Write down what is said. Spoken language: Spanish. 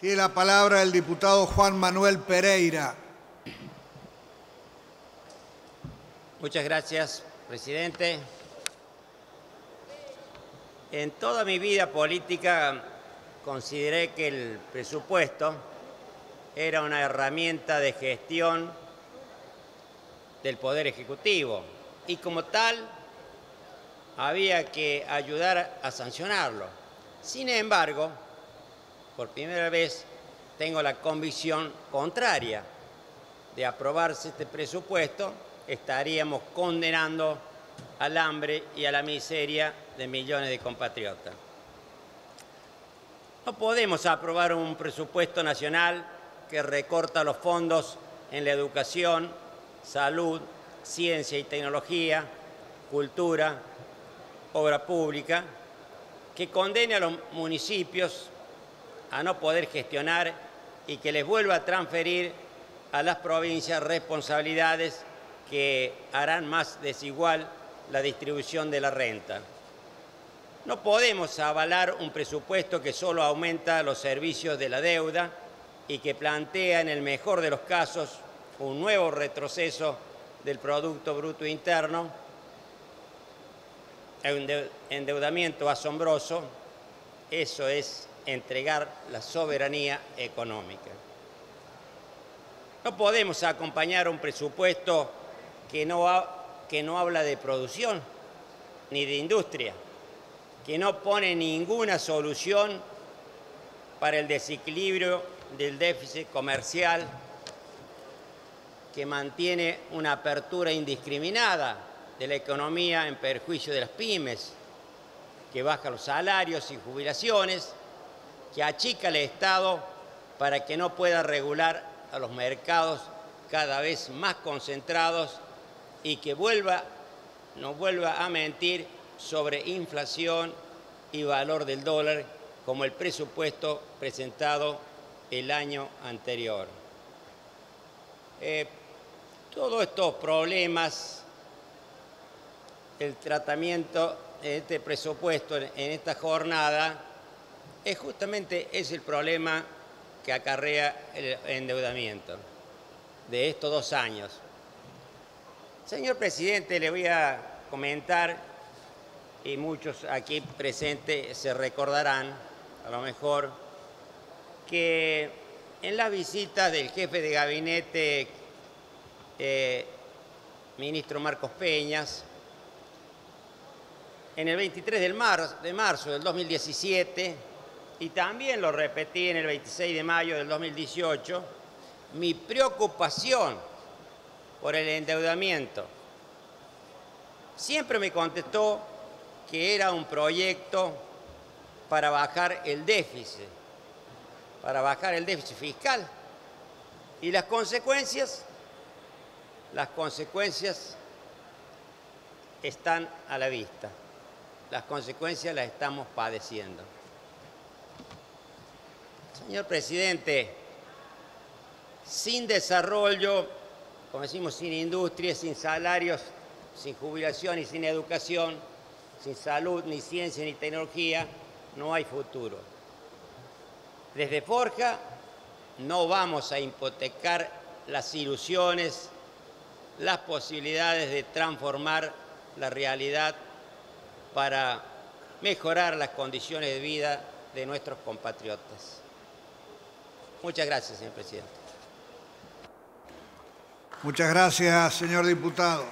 Tiene la palabra el diputado Juan Manuel Pereira. Muchas gracias, presidente. En toda mi vida política consideré que el presupuesto era una herramienta de gestión del Poder Ejecutivo y como tal había que ayudar a sancionarlo. Sin embargo, por primera vez tengo la convicción contraria de aprobarse este presupuesto, estaríamos condenando al hambre y a la miseria de millones de compatriotas. No podemos aprobar un presupuesto nacional que recorta los fondos en la educación, salud, ciencia y tecnología, cultura, obra pública, que condene a los municipios a no poder gestionar y que les vuelva a transferir a las provincias responsabilidades que harán más desigual la distribución de la renta. No podemos avalar un presupuesto que solo aumenta los servicios de la deuda y que plantea en el mejor de los casos un nuevo retroceso del Producto Bruto Interno, endeudamiento asombroso, eso es entregar la soberanía económica. No podemos acompañar un presupuesto que no, que no habla de producción ni de industria, que no pone ninguna solución para el desequilibrio del déficit comercial, que mantiene una apertura indiscriminada de la economía en perjuicio de las pymes, que baja los salarios y jubilaciones, que achica el Estado para que no pueda regular a los mercados cada vez más concentrados y que vuelva, nos vuelva a mentir sobre inflación y valor del dólar como el presupuesto presentado el año anterior. Eh, todos estos problemas, el tratamiento de este presupuesto en esta jornada, es justamente es el problema que acarrea el endeudamiento de estos dos años. Señor presidente, le voy a comentar, y muchos aquí presentes se recordarán, a lo mejor, que en la visita del jefe de gabinete, eh, ministro Marcos Peñas, en el 23 de marzo del 2017, y también lo repetí en el 26 de mayo del 2018, mi preocupación por el endeudamiento. Siempre me contestó que era un proyecto para bajar el déficit, para bajar el déficit fiscal. Y las consecuencias, las consecuencias están a la vista. Las consecuencias las estamos padeciendo. Señor presidente, sin desarrollo, como decimos, sin industria, sin salarios, sin jubilación y sin educación, sin salud, ni ciencia, ni tecnología, no hay futuro. Desde Forja no vamos a hipotecar las ilusiones, las posibilidades de transformar la realidad para mejorar las condiciones de vida de nuestros compatriotas. Muchas gracias, señor presidente. Muchas gracias, señor diputado.